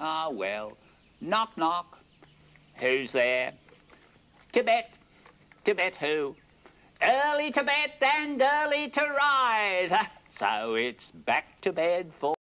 Ah, well. Knock, knock. Who's there? Tibet. Tibet who? Early Tibet and early to rise. So it's back to bed for